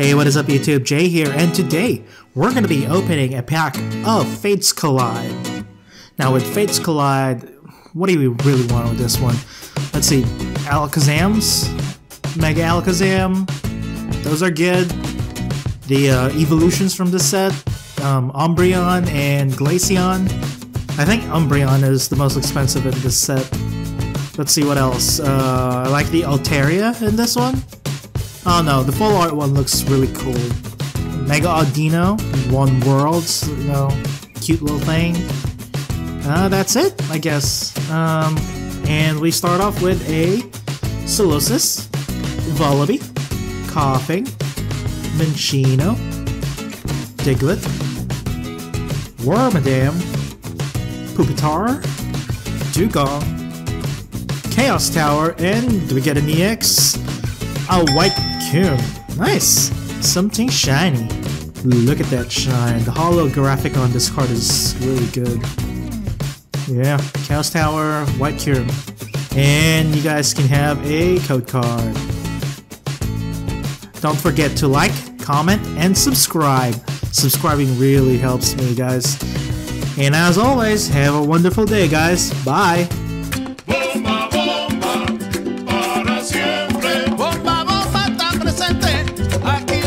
Hey, what is up YouTube? Jay here, and today we're going to be opening a pack of Fates Collide. Now with Fates Collide, what do we really want with this one? Let's see, Alakazams, Mega Alakazam, those are good. The uh, evolutions from this set, um, Umbreon and Glaceon. I think Umbreon is the most expensive in this set. Let's see what else. Uh, I like the Altaria in this one. Oh no, the full art one looks really cool. Mega Audino, One Worlds, you know, cute little thing. Uh, that's it, I guess. Um, and we start off with a Solosis, Vullaby, Koffing, Minccino, Diglett, Wormadam, Pupitar, Dewgong, Chaos Tower, and do we get an EX? A White Coom. Nice! Something shiny. Look at that shine. The holographic on this card is really good. Yeah, Chaos Tower, White Coom. And you guys can have a code card. Don't forget to like, comment, and subscribe. Subscribing really helps me, guys. And as always, have a wonderful day, guys. Bye! I